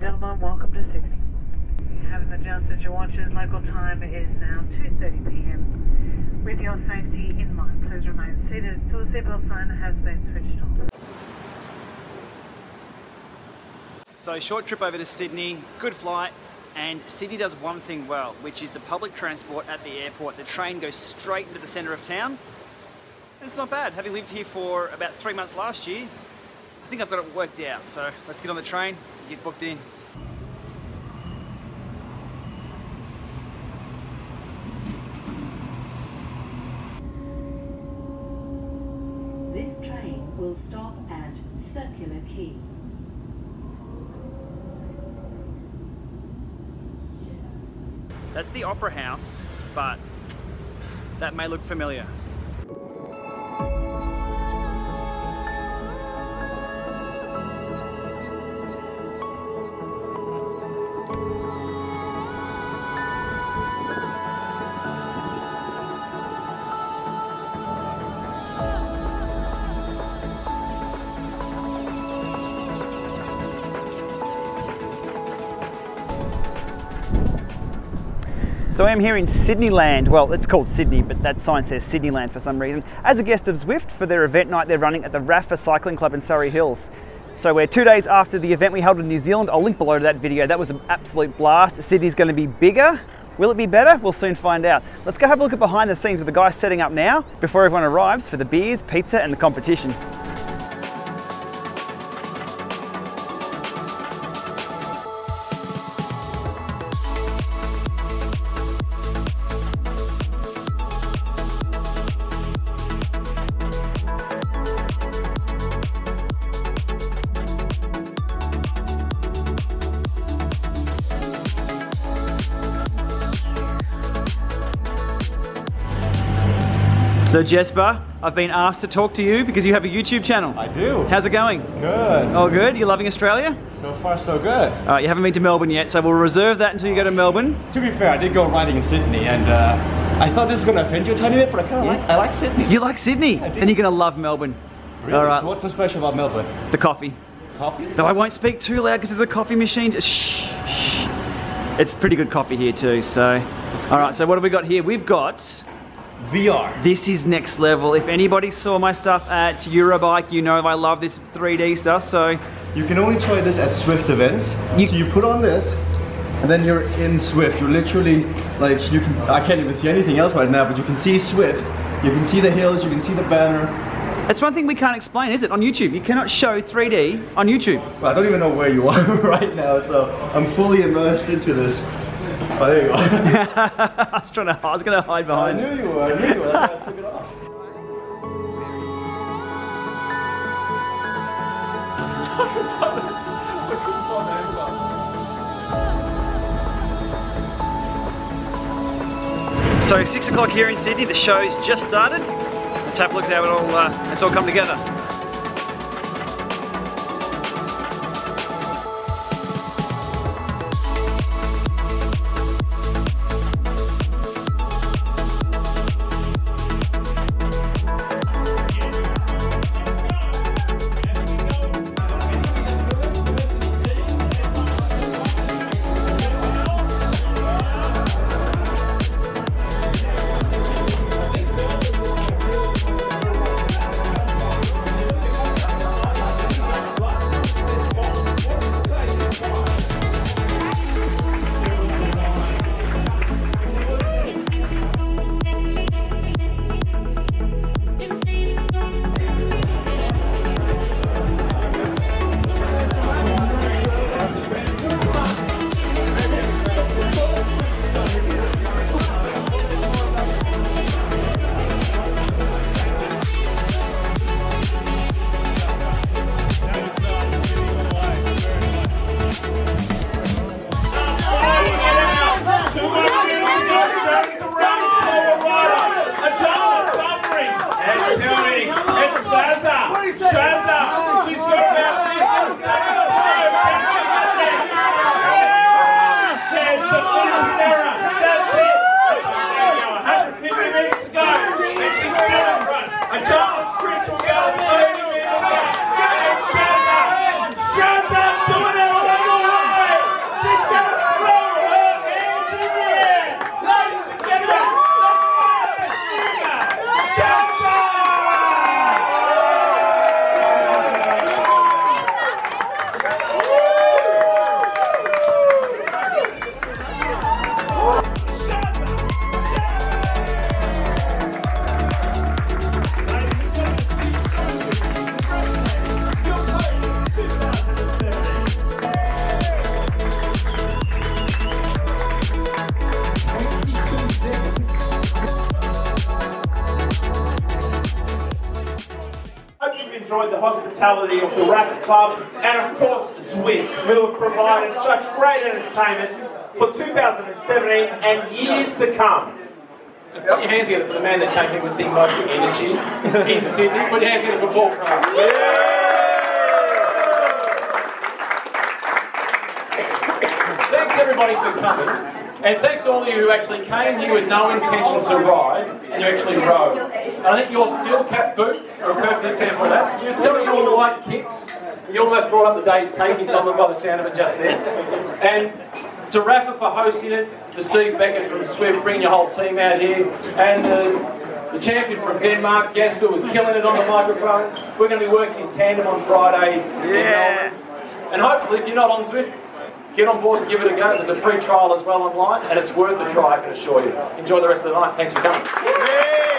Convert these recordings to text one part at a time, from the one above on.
gentlemen, welcome to Sydney. Adjusted your watches. Local time is now 2.30 p.m. With your safety in mind, please remain seated sign has been switched. So short trip over to Sydney, good flight, and Sydney does one thing well, which is the public transport at the airport. The train goes straight into the centre of town. It's not bad. Having lived here for about three months last year, I think I've got it worked out. So let's get on the train and get booked in. This train will stop at Circular Quay. That's the Opera House, but that may look familiar. So I'm here in Sydneyland. Well, it's called Sydney, but that sign says Sydneyland for some reason. As a guest of Zwift for their event night they're running at the Rapha Cycling Club in Surry Hills. So we're two days after the event we held in New Zealand. I'll link below to that video. That was an absolute blast. Sydney's going to be bigger. Will it be better? We'll soon find out. Let's go have a look at behind the scenes with the guys setting up now before everyone arrives for the beers, pizza and the competition. So Jesper, I've been asked to talk to you because you have a YouTube channel. I do. How's it going? Good. All good? You're loving Australia? So far, so good. All right, you haven't been to Melbourne yet, so we'll reserve that until you go to Melbourne. To be fair, I did go riding in Sydney, and uh, I thought this was gonna offend you a tiny bit, but I kind of like. I like Sydney. You like Sydney? I do. Then you're gonna love Melbourne. Really? All right, So what's so special about Melbourne? the coffee. Coffee? Though I won't speak too loud because there's a coffee machine. Just shh, shh. It's pretty good coffee here too. So, all right. So what have we got here? We've got VR. This is next level. If anybody saw my stuff at Eurobike, you know I love this 3D stuff. So You can only try this at Zwift events. You- so you put on this, and then you're in Zwift. You're literally like you can. I can't even see anything else right now, but you can see Zwift. You can see the hills. You can see the banner. that's one thing we can't explain, is it? On YouTube, you cannot show 3D on YouTube. But I don't even know where you are right now, so I'm fully immersed into this. Oh, there you go. I was trying to. I was going to hide behind. I knew you were. I knew you were. I took it off. So six o'clock here in Sydney. The show's just started. Let's have a look at how it all. Uh, it's all come together. Sarah. That's enjoyed the hospitality of the Rapha Club and of course Zwift, who have provided such great entertainment for 2017 and years to come. Put your hands together for the man that came here with the most energy in Sydney. Put your hands together for Paul Craft. Thanks everybody for coming. And thanks to all of you who actually came here with no intention to ride and you actually rode. I think your steel cap boots are a perfect example of that. Some of your light kicks, you almost brought up the day's takings on them by the sound of it just then. And to Rapha for hosting it, to Steve Beckett from Zwift, bringing your whole team out here, and uh, the champion from Denmark, Jesper, was killing it on the microphone. We're going to be working in tandem on Friday in Melbourne. And hopefully, if you're not on Zwift, get on board and give it a go. There's a free trial as well online, and it's worth a try, I can assure you. Enjoy the rest of the night. Thanks for coming.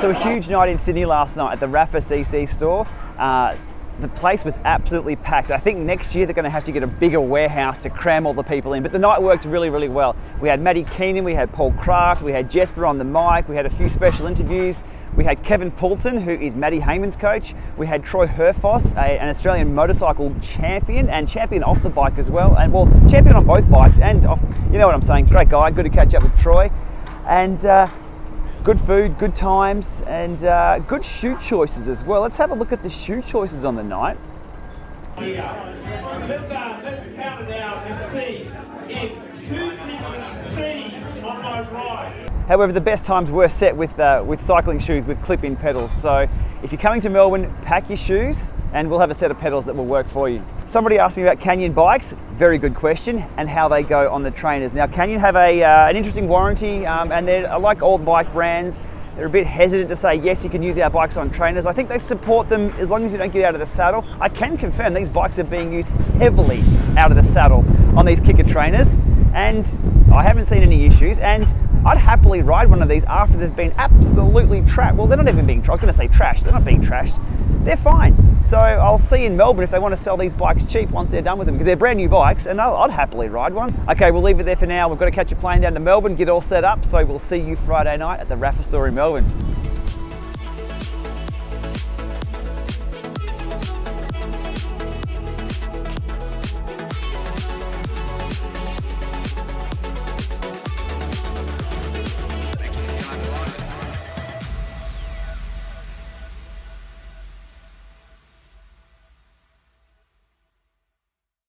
So a huge night in Sydney last night at the Rapha CC store. Uh, the place was absolutely packed. I think next year they're going to have to get a bigger warehouse to cram all the people in. But the night worked really, really well. We had Matty Keenan, we had Paul Craft, we had Jesper on the mic, we had a few special interviews. We had Kevin Poulton, who is Matty Hayman's coach. We had Troy Herfoss, a, an Australian motorcycle champion and champion off the bike as well. And well, champion on both bikes and off. You know what I'm saying? Great guy. Good to catch up with Troy. And uh, good food, good times, and uh, good shoe choices as well. Let's have a look at the shoe choices on the night. Let's, uh, let's count it out and see if on my right. However, the best times were set with, uh, with cycling shoes with clip-in pedals. So if you're coming to Melbourne, pack your shoes and we'll have a set of pedals that will work for you. Somebody asked me about Canyon bikes, very good question, and how they go on the trainers. Now Canyon have a, uh, an interesting warranty um, and they're like all bike brands, they're a bit hesitant to say, yes, you can use our bikes on trainers. I think they support them as long as you don't get out of the saddle. I can confirm these bikes are being used heavily out of the saddle on these Kickr trainers, and I haven't seen any issues. And I'd happily ride one of these after they've been absolutely trashed. Well, they're not even being, I was going to say trashed, they're not being trashed. They're fine. So I'll see in Melbourne if they want to sell these bikes cheap once they're done with them because they're brand new bikes and I'll, I'd happily ride one. Okay, we'll leave it there for now. We've got to catch a plane down to Melbourne, get all set up. So we'll see you Friday night at the Rapha store in Melbourne.